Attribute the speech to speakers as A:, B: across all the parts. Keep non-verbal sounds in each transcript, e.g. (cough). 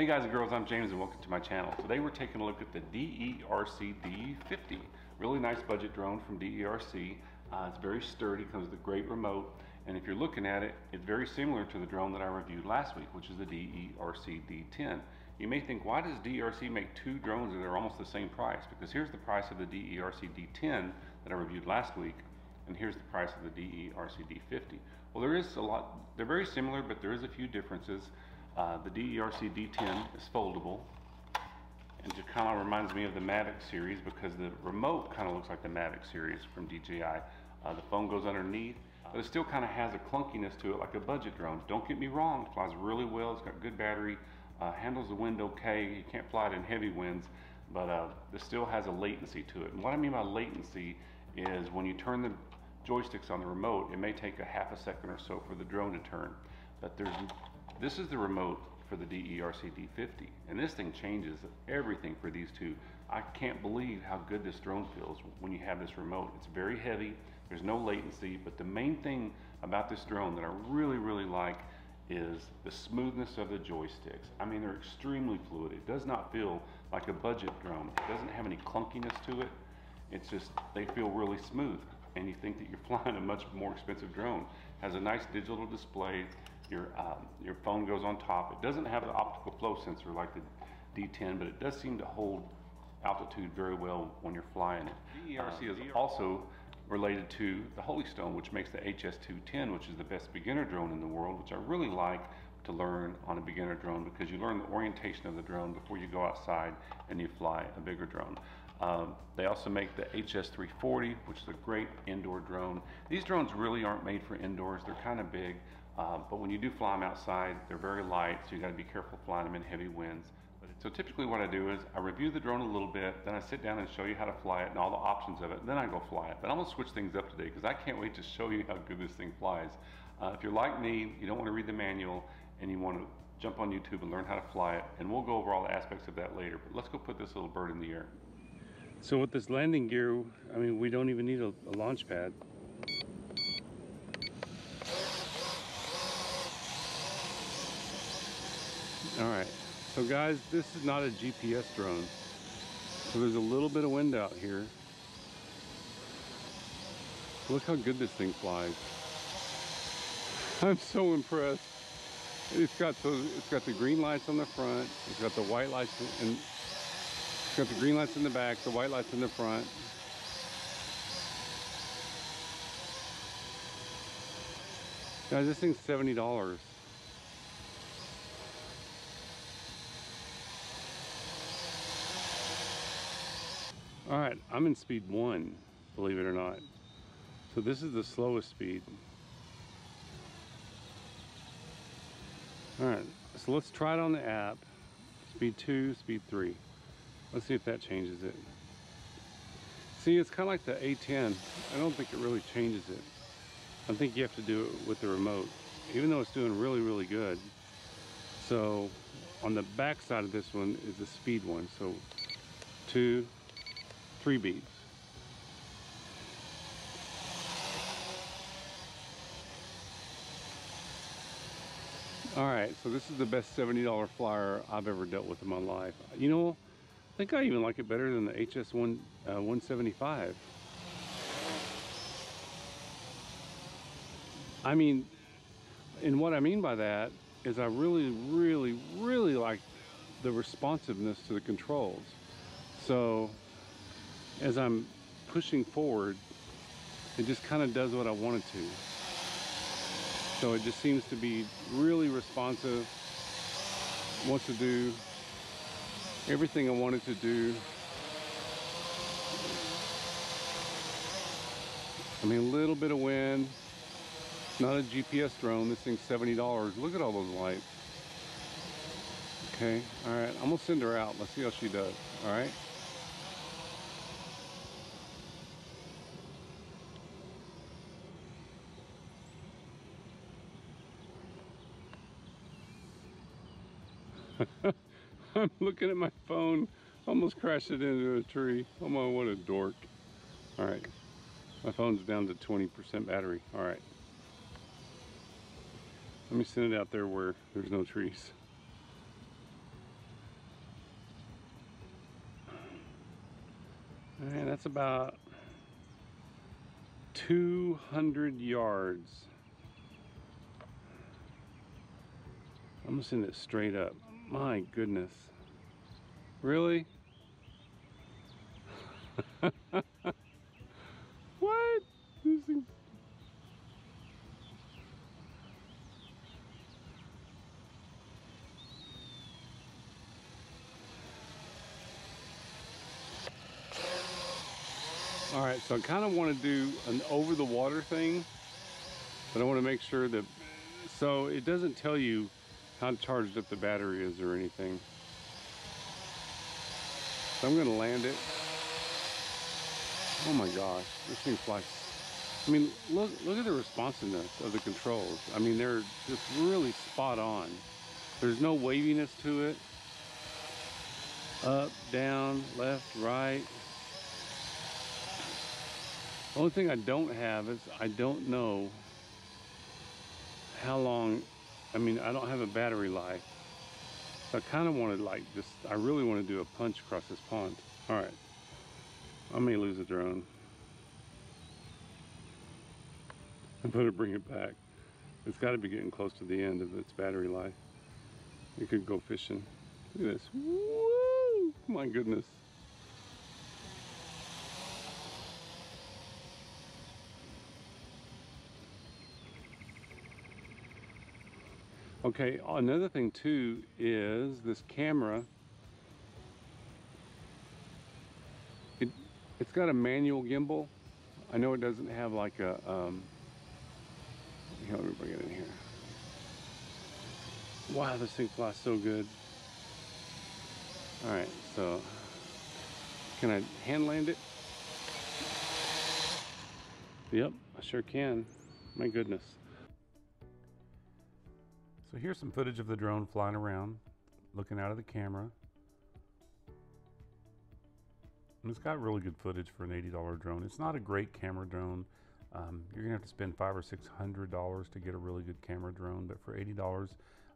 A: Hey guys and girls, I'm James and welcome to my channel. Today we're taking a look at the DEERC D50. Really nice budget drone from DEERC. Uh, it's very sturdy, comes with a great remote, and if you're looking at it, it's very similar to the drone that I reviewed last week, which is the DEERC D10. You may think, why does DEERC make two drones that are almost the same price? Because here's the price of the DEERC D10 that I reviewed last week, and here's the price of the DEERC D50. Well, there is a lot, they're very similar, but there is a few differences. Uh, the DEERC D10 is foldable, and it kind of reminds me of the Mavic series because the remote kind of looks like the Mavic series from DJI. Uh, the phone goes underneath, but it still kind of has a clunkiness to it like a budget drone. Don't get me wrong, it flies really well, it's got good battery, uh, handles the wind okay, you can't fly it in heavy winds, but uh, still has a latency to it. And what I mean by latency is when you turn the joysticks on the remote, it may take a half a second or so for the drone to turn. But there's, this is the remote for the DEERC D50. And this thing changes everything for these two. I can't believe how good this drone feels when you have this remote. It's very heavy, there's no latency, but the main thing about this drone that I really, really like is the smoothness of the joysticks. I mean, they're extremely fluid. It does not feel like a budget drone. It doesn't have any clunkiness to it. It's just, they feel really smooth and you think that you're (laughs) flying a much more expensive drone. Has a nice digital display. Your, um, your phone goes on top. It doesn't have the optical flow sensor like the D10, but it does seem to hold altitude very well when you're flying it. DEERC uh, is also related to the Holystone, which makes the HS210, which is the best beginner drone in the world, which I really like to learn on a beginner drone because you learn the orientation of the drone before you go outside and you fly a bigger drone. Um, they also make the HS340, which is a great indoor drone. These drones really aren't made for indoors. They're kind of big, uh, but when you do fly them outside, they're very light, so you gotta be careful flying them in heavy winds. But so typically what I do is I review the drone a little bit, then I sit down and show you how to fly it and all the options of it, then I go fly it. But I'm gonna switch things up today because I can't wait to show you how good this thing flies. Uh, if you're like me, you don't wanna read the manual and you wanna jump on YouTube and learn how to fly it, and we'll go over all the aspects of that later. But let's go put this little bird in the air. So with this landing gear, I mean, we don't even need a, a launch pad. All right, so guys, this is not a GPS drone. So there's a little bit of wind out here. Look how good this thing flies. (laughs) I'm so impressed. It's got the, it's got the green lights on the front. It's got the white lights and it's got the green lights in the back, the white lights in the front. Guys, this thing's $70. All right, I'm in speed one, believe it or not. So this is the slowest speed. All right, so let's try it on the app. Speed two, speed three. Let's see if that changes it. See, it's kind of like the A10. I don't think it really changes it. I think you have to do it with the remote, even though it's doing really, really good. So on the back side of this one is the speed one. So two, three beads. All right, so this is the best $70 flyer I've ever dealt with in my life. You know, I think I even like it better than the HS1 uh, 175. I mean, and what I mean by that is I really, really, really like the responsiveness to the controls. So as I'm pushing forward, it just kind of does what I want it to. So it just seems to be really responsive, wants to do everything I wanted to do. I mean, a little bit of wind. Not a GPS drone. This thing's $70. Look at all those lights. Okay, all right. I'm gonna send her out. Let's see how she does. All right. (laughs) I'm looking at my phone. Almost crashed it into a tree. Oh my, what a dork. All right. My phone's down to 20% battery. All right. Let me send it out there where there's no trees. All right, that's about 200 yards. I'm gonna send it straight up. My goodness. Really? (laughs) what? This thing... All right, so I kind of want to do an over the water thing, but I want to make sure that, so it doesn't tell you how charged up the battery is or anything. So I'm gonna land it. Oh my gosh, this thing flies. I mean, look, look at the responsiveness of the controls. I mean, they're just really spot on. There's no waviness to it. Up, down, left, right. The only thing I don't have is I don't know how long, I mean, I don't have a battery life. So I kind of want to like just, I really want to do a punch across this pond. All right, I may lose the drone. I better bring it back. It's got to be getting close to the end of its battery life. It could go fishing. Look at this. Woo! My goodness. Okay, another thing too is this camera. It, it's got a manual gimbal. I know it doesn't have like a, um, how do we bring it in here? Wow, this thing flies so good. All right, so can I hand land it? Yep, I sure can. My goodness. So here's some footage of the drone flying around, looking out of the camera. And it's got really good footage for an $80 drone. It's not a great camera drone. Um, you're gonna have to spend five or six hundred dollars to get a really good camera drone, but for $80,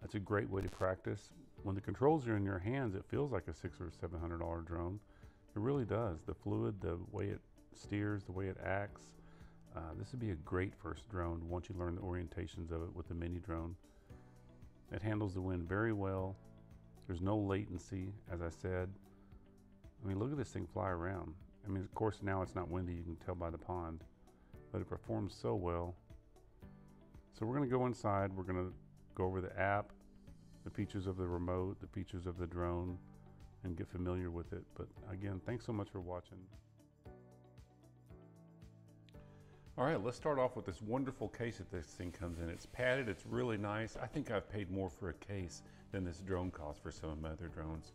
A: that's a great way to practice. When the controls are in your hands, it feels like a six or seven hundred dollar drone. It really does. The fluid, the way it steers, the way it acts. Uh, this would be a great first drone once you learn the orientations of it with the mini drone. It handles the wind very well. There's no latency, as I said. I mean, look at this thing fly around. I mean, of course, now it's not windy, you can tell by the pond, but it performs so well. So we're gonna go inside, we're gonna go over the app, the features of the remote, the features of the drone, and get familiar with it. But again, thanks so much for watching. All right, let's start off with this wonderful case that this thing comes in. It's padded, it's really nice. I think I've paid more for a case than this drone cost for some of my other drones.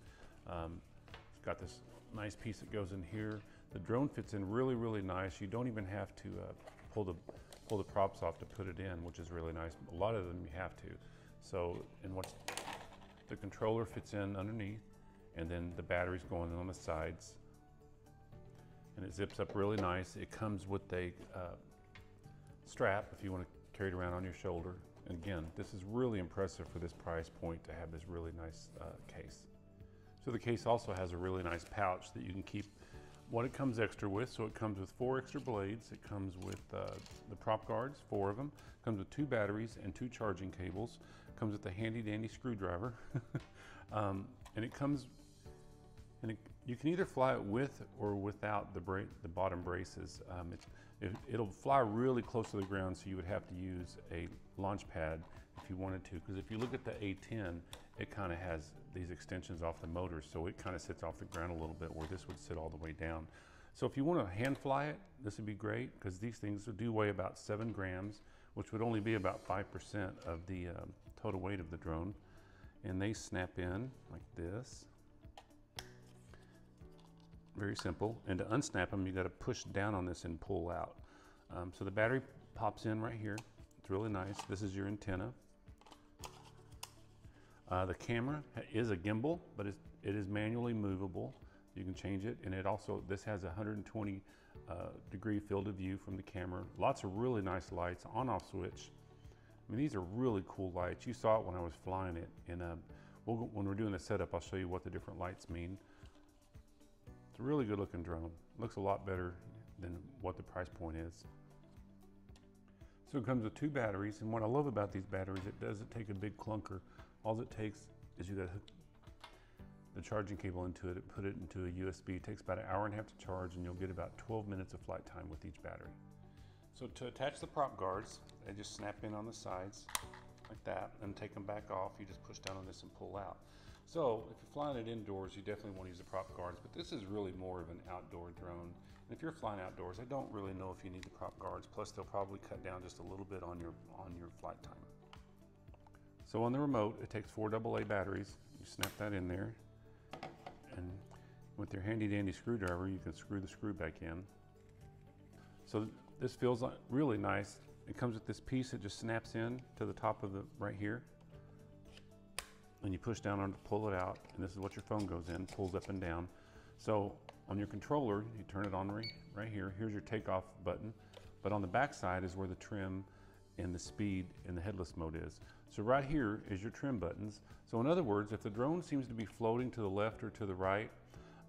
A: Um, it's got this nice piece that goes in here. The drone fits in really, really nice. You don't even have to uh, pull the pull the props off to put it in, which is really nice. A lot of them you have to. So, and what the controller fits in underneath, and then the batteries going in on the sides, and it zips up really nice. It comes with a uh, strap if you want to carry it around on your shoulder. And again, this is really impressive for this price point to have this really nice uh, case. So the case also has a really nice pouch that you can keep what it comes extra with. So it comes with four extra blades. It comes with uh, the prop guards, four of them. It comes with two batteries and two charging cables. It comes with a handy dandy screwdriver. (laughs) um, and it comes, and it, you can either fly it with or without the, bra the bottom braces. Um, it, will fly really close to the ground, so you would have to use a launch pad if you wanted to. Because if you look at the A10, it kind of has these extensions off the motor, so it kind of sits off the ground a little bit, where this would sit all the way down. So if you want to hand fly it, this would be great because these things do weigh about seven grams, which would only be about 5% of the um, total weight of the drone. And they snap in like this. Very simple. And to unsnap them, you got to push down on this and pull out. Um, so the battery pops in right here. It's really nice. This is your antenna. Uh, the camera is a gimbal, but it is manually movable. You can change it, and it also, this has a 120 uh, degree field of view from the camera. Lots of really nice lights, on-off switch. I mean, these are really cool lights. You saw it when I was flying it, and uh, we'll, when we're doing the setup, I'll show you what the different lights mean. It's a really good looking drone. Looks a lot better than what the price point is. So it comes with two batteries, and what I love about these batteries, it doesn't take a big clunker. All it takes is you got to hook the charging cable into it, put it into a USB. It takes about an hour and a half to charge, and you'll get about 12 minutes of flight time with each battery. So to attach the prop guards, they just snap in on the sides like that and take them back off. You just push down on this and pull out. So if you're flying it indoors, you definitely want to use the prop guards, but this is really more of an outdoor drone. And if you're flying outdoors, I don't really know if you need the prop guards. Plus they'll probably cut down just a little bit on your, on your flight time. So on the remote, it takes four AA batteries. You snap that in there. And with your handy dandy screwdriver, you can screw the screw back in. So this feels uh, really nice. It comes with this piece that just snaps in to the top of the right here and you push down on it to pull it out, and this is what your phone goes in, pulls up and down. So on your controller, you turn it on right, right here. Here's your takeoff button, but on the back side is where the trim and the speed and the headless mode is. So right here is your trim buttons. So in other words, if the drone seems to be floating to the left or to the right,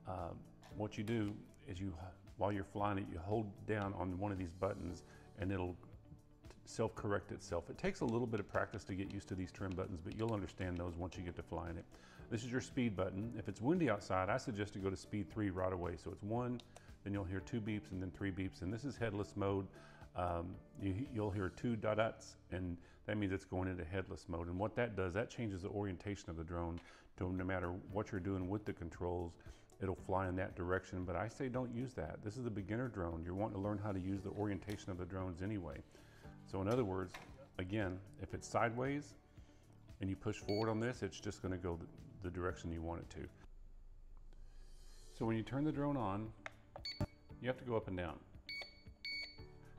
A: uh, what you do is you, while you're flying it, you hold down on one of these buttons and it'll self-correct itself. It takes a little bit of practice to get used to these trim buttons, but you'll understand those once you get to flying it. This is your speed button. If it's windy outside, I suggest to go to speed three right away. So it's one, then you'll hear two beeps and then three beeps. And this is headless mode. Um, you, will hear two dot dots and that means it's going into headless mode. And what that does, that changes the orientation of the drone to no matter what you're doing with the controls, it'll fly in that direction. But I say don't use that. This is a beginner drone. You're wanting to learn how to use the orientation of the drones anyway. So in other words, again, if it's sideways and you push forward on this, it's just gonna go the direction you want it to. So when you turn the drone on, you have to go up and down.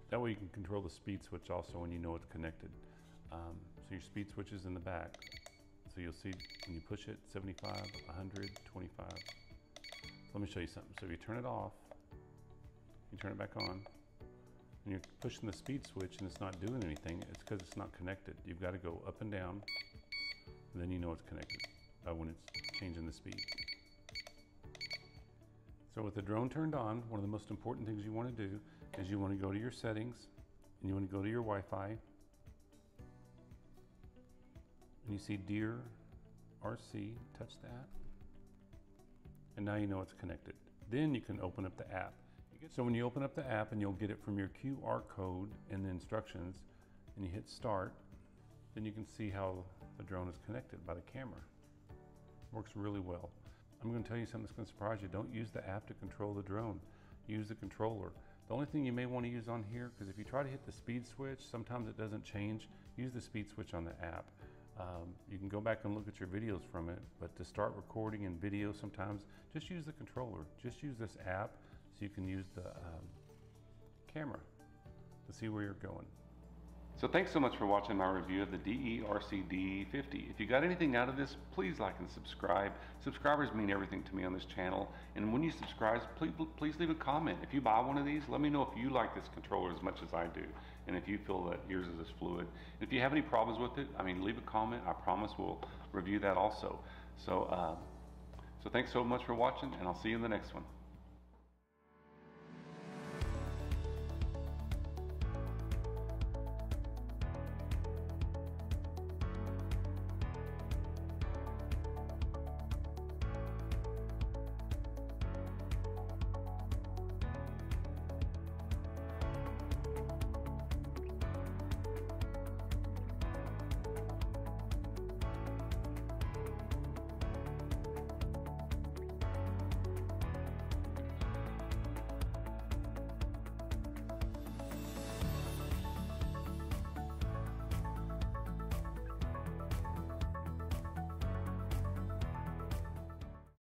A: That way you can control the speed switch also when you know it's connected. Um, so your speed switch is in the back. So you'll see when you push it, 75, 100, 25. Let me show you something. So if you turn it off, you turn it back on, and you're pushing the speed switch and it's not doing anything, it's because it's not connected. You've got to go up and down, and then you know it's connected uh, when it's changing the speed. So with the drone turned on, one of the most important things you want to do is you want to go to your settings, and you want to go to your Wi-Fi, and you see Deer RC, touch that, and now you know it's connected. Then you can open up the app. So when you open up the app and you'll get it from your QR code and the instructions and you hit start, then you can see how the drone is connected by the camera. Works really well. I'm gonna tell you something that's gonna surprise you. Don't use the app to control the drone. Use the controller. The only thing you may wanna use on here, because if you try to hit the speed switch, sometimes it doesn't change, use the speed switch on the app. Um, you can go back and look at your videos from it, but to start recording in video sometimes, just use the controller. Just use this app so you can use the um, camera to see where you're going. So thanks so much for watching my review of the DEERC DE50. If you got anything out of this, please like and subscribe. Subscribers mean everything to me on this channel. And when you subscribe, please, please leave a comment. If you buy one of these, let me know if you like this controller as much as I do. And if you feel that yours is as fluid. If you have any problems with it, I mean, leave a comment. I promise we'll review that also. So, uh, so thanks so much for watching, and I'll see you in the next one.